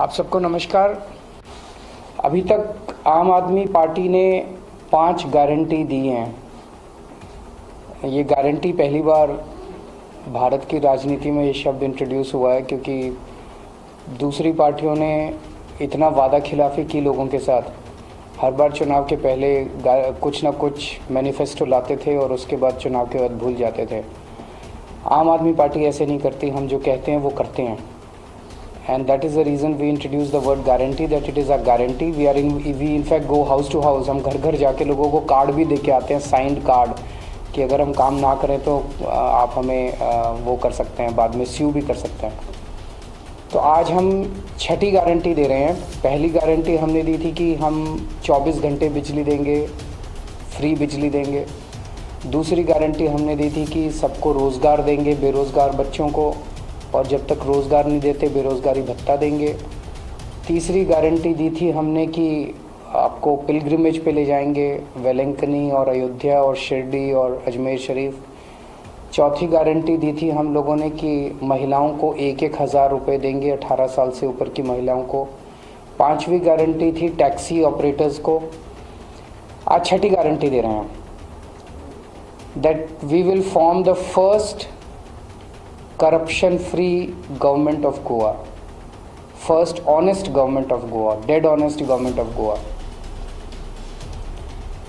आप सबको नमस्कार। अभी तक आम आदमी पार्टी ने पाँच गारंटी दी हैं। ये गारंटी पहली बार भारत की राजनीति में ये शब्द इंट्रोड्यूस हुआ है क्योंकि दूसरी पार्टियों ने इतना वादा खिलाफी की लोगों के साथ। हर बार चुनाव के पहले कुछ ना कुछ मैनिफेस्टो लाते थे और उसके बाद चुनाव के बाद भूल जाते थे। आम आदमी पार्टी ऐसे नहीं करती, हम जो कहते हैं वो करते हैं। And that is the reason we introduce the word guarantee, that it is a guarantee. We are in, we in fact go house to house. हम घर घर जाके लोगों को कार्ड भी दे के आते हैं साइंड कार्ड कि अगर हम काम ना करें तो आप हमें वो कर सकते हैं, बाद में स्यू भी कर सकते हैं। तो आज हम छठी गारंटी दे रहे हैं। पहली गारंटी हमने दी थी कि हम 24 घंटे बिजली देंगे फ्री बिजली देंगे। दूसरी गारंटी हमने दी थी कि सबको रोज़गार देंगे, बेरोज़गार बच्चों को। और जब तक रोज़गार नहीं देते, बेरोज़गारी भत्ता देंगे। तीसरी गारंटी दी थी हमने कि आपको पिलग्रिमेज पे ले जाएँगे, वेलंकनी और अयोध्या और शिरडी और अजमेर शरीफ। चौथी गारंटी दी थी हम लोगों ने कि महिलाओं को एक एक हज़ार रुपये देंगे अठारह साल से ऊपर की महिलाओं को। पांचवी गारंटी थी टैक्सी ऑपरेटर्स को। आज छठी गारंटी दे रहे हैं। That we will form the first corruption free government of Goa. First honest government of Goa, dead honest government of Goa.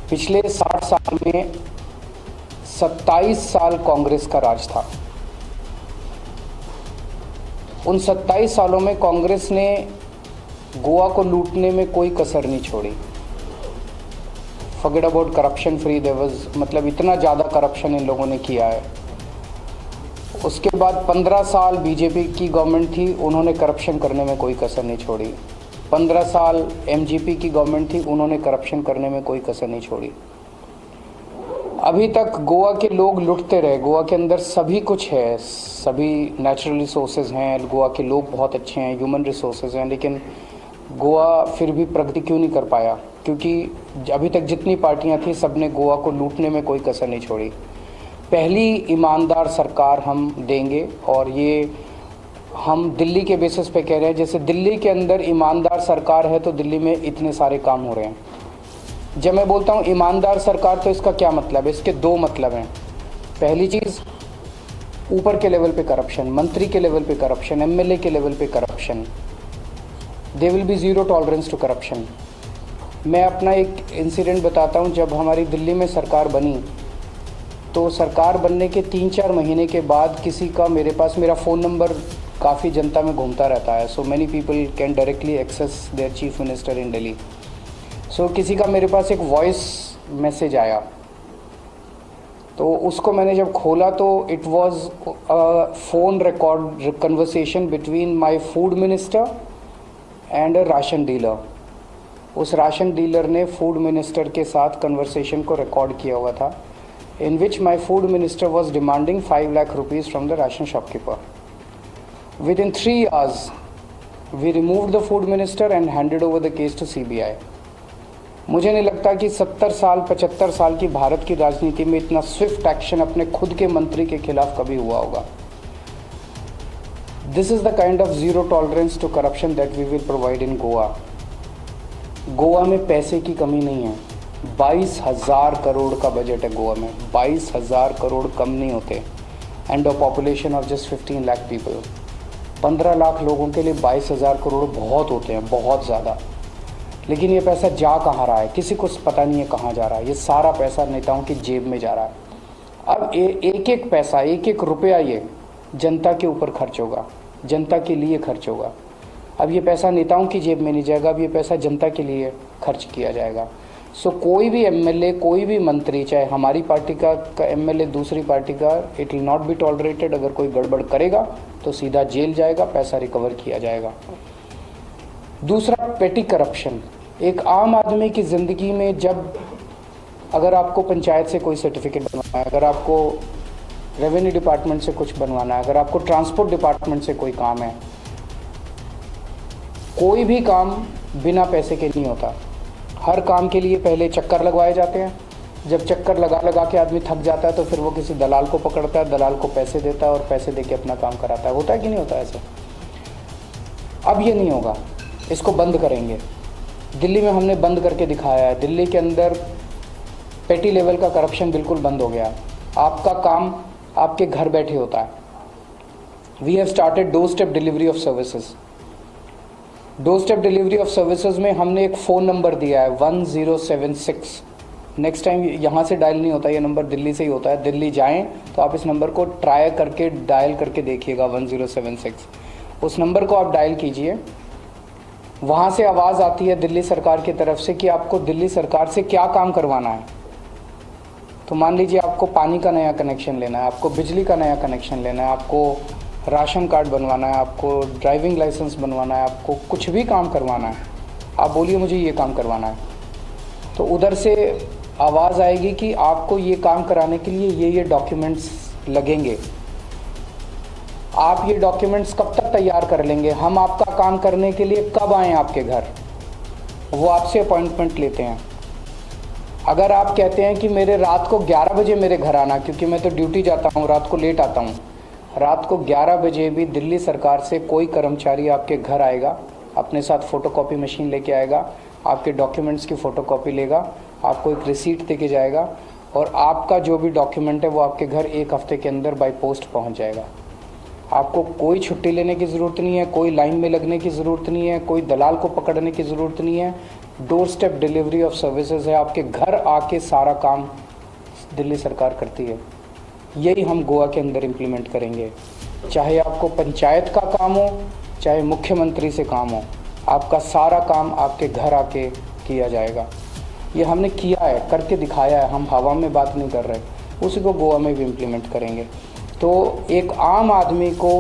पिछले 60 साल में 27 साल कांग्रेस का राज था उन 27 सालों में कांग्रेस ने गोवा को लूटने में कोई कसर नहीं छोड़ी फगेड अबाउट करप्शन फ्री देवज मतलब इतना ज़्यादा करप्शन इन लोगों ने किया है उसके बाद पंद्रह साल बीजेपी की गवर्नमेंट थी, उन्होंने करप्शन करने में कोई कसर नहीं छोड़ी। पंद्रह साल एमजीपी की गवर्नमेंट थी, उन्होंने करप्शन करने में कोई कसर नहीं छोड़ी। अभी तक गोवा के लोग लुटते रहे। गोवा के अंदर सभी कुछ है। सभी नेचुरल रिसोर्सेज हैं। गोवा के लोग बहुत अच्छे हैं ह्यूमन रिसोर्सेज हैं, लेकिन गोवा फिर भी प्रगति क्यों नहीं कर पाया? क्योंकि अभी तक जितनी पार्टियाँ थी सबने गोवा को लूटने में कोई कसर नहीं छोड़ी। पहली ईमानदार सरकार हम देंगे और ये हम दिल्ली के बेसिस पे कह रहे हैं, जैसे दिल्ली के अंदर ईमानदार सरकार है तो दिल्ली में इतने सारे काम हो रहे हैं। जब मैं बोलता हूँ ईमानदार सरकार तो इसका क्या मतलब है? इसके दो मतलब हैं। पहली चीज़, ऊपर के लेवल पे करप्शन मंत्री के लेवल पे करप्शन एमएलए के लेवल पे corruption they will be zero tolerance to corruption मैं अपना एक इंसिडेंट बताता हूँ, जब हमारी दिल्ली में सरकार बनी तो सरकार बनने के तीन चार महीने के बाद किसी का मेरे पास, मेरा फ़ोन नंबर काफ़ी जनता में घूमता रहता है। So many people can directly access their chief minister in Delhi so किसी का मेरे पास एक वॉइस मैसेज आया। तो उसको मैंने जब खोला तो it was phone record conversation between my food minister and a ration dealer उस राशन डीलर ने फ़ूड मिनिस्टर के साथ कन्वर्सेशन को रिकॉर्ड किया हुआ था। In which my food minister was demanding 5 lakh rupees from the ration shopkeeper. Within three hours, we removed the food minister and handed over the case to CBI. मुझे नहीं लगता कि 70 साल 75 साल की भारत की राजनीति में इतना स्विफ्ट एक्शन अपने खुद के मंत्री के खिलाफ कभी हुआ होगा this is the kind of zero tolerance to corruption that we will provide in Goa Goa में पैसे की कमी नहीं है बाईस हज़ार करोड़ का बजट है गोवा में। बाईस हज़ार करोड़ कम नहीं होते। And a population of just fifteen lakh people पंद्रह लाख लोगों के लिए बाईस हज़ार करोड़ बहुत होते हैं बहुत ज़्यादा। लेकिन ये पैसा जा कहाँ रहा है? किसी को पता नहीं है कहाँ जा रहा है। ये सारा पैसा नेताओं की जेब में जा रहा है। अब ए, एक एक पैसा एक एक रुपया ये जनता के ऊपर खर्च होगा। जनता के लिए खर्च होगा। अब ये पैसा नेताओं की जेब में नहीं जाएगा अब ये पैसा जनता के लिए खर्च किया जाएगा। सो so, कोई भी एमएलए कोई भी मंत्री चाहे हमारी पार्टी का, का एमएलए दूसरी पार्टी का it will not be tolerated अगर कोई गड़बड़ करेगा तो सीधा जेल जाएगा पैसा रिकवर किया जाएगा। दूसरा पेटी करप्शन एक आम आदमी की ज़िंदगी में जब अगर आपको पंचायत से कोई सर्टिफिकेट बनवाना है अगर आपको रेवेन्यू डिपार्टमेंट से कुछ बनवाना है अगर आपको ट्रांसपोर्ट डिपार्टमेंट से कोई काम है कोई भी काम बिना पैसे के नहीं होता। हर काम के लिए पहले चक्कर लगवाए जाते हैं। जब चक्कर लगा लगा के आदमी थक जाता है तो फिर वो किसी दलाल को पकड़ता है, दलाल को पैसे देता है और पैसे दे के अपना काम कराता है। होता है कि नहीं होता ऐसे? अब ये नहीं होगा। इसको बंद करेंगे। दिल्ली में हमने बंद करके दिखाया है। दिल्ली के अंदर पेटी लेवल का करप्शन बिल्कुल बंद हो गया। आपका काम आपके घर बैठे होता है। We have started doorstep delivery of services doorstep delivery of services में हमने एक फ़ोन नंबर दिया है one zero seven six next time यहाँ से डायल नहीं होता, ये नंबर दिल्ली से ही होता है। दिल्ली जाएँ तो आप इस नंबर को ट्राई करके डायल करके देखिएगा वन ज़ीरो सेवन सिक्स उस नंबर को आप डायल कीजिए। वहाँ से आवाज़ आती है दिल्ली सरकार की तरफ़ से कि आपको दिल्ली सरकार से क्या काम करवाना है। तो मान लीजिए आपको पानी का नया कनेक्शन लेना है, आपको बिजली का नया कनेक्शन लेना है, आपको राशन कार्ड बनवाना है, आपको ड्राइविंग लाइसेंस बनवाना है, आपको कुछ भी काम करवाना है, आप बोलिए मुझे ये काम करवाना है। तो उधर से आवाज़ आएगी कि आपको ये काम कराने के लिए ये ये डॉक्यूमेंट्स लगेंगे। आप ये डॉक्यूमेंट्स कब तक तैयार कर लेंगे? हम आपका काम करने के लिए कब आएँ आपके घर? वो आपसे अपॉइंटमेंट लेते हैं। अगर आप कहते हैं कि मेरे रात को 11 बजे मेरे घर आना, क्योंकि मैं तो ड्यूटी जाता हूँ, रात को लेट आता हूँ रात को 11 बजे भी दिल्ली सरकार से कोई कर्मचारी आपके घर आएगा, अपने साथ फ़ोटोकॉपी मशीन लेके आएगा, आपके डॉक्यूमेंट्स की फ़ोटोकॉपी लेगा, आपको एक रिसीट दे के जाएगा और आपका जो भी डॉक्यूमेंट है वो आपके घर एक हफ़्ते के अंदर बाई पोस्ट पहुँच जाएगा। आपको कोई छुट्टी लेने की ज़रूरत नहीं है, कोई लाइन में लगने की ज़रूरत नहीं है, कोई दलाल को पकड़ने की ज़रूरत नहीं है। Doorstep delivery of services है, आपके घर आके सारा काम दिल्ली सरकार करती है। यही हम गोवा के अंदर इम्प्लीमेंट करेंगे। चाहे आपको पंचायत का काम हो, चाहे मुख्यमंत्री से काम हो, आपका सारा काम आपके घर आके किया जाएगा। ये हमने किया है, करके दिखाया है, हम हवा में बात नहीं कर रहे, उसी को गोवा में भी इम्प्लीमेंट करेंगे। तो एक आम आदमी को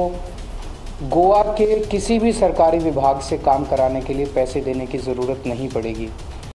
गोवा के किसी भी सरकारी विभाग से काम कराने के लिए पैसे देने की ज़रूरत नहीं पड़ेगी।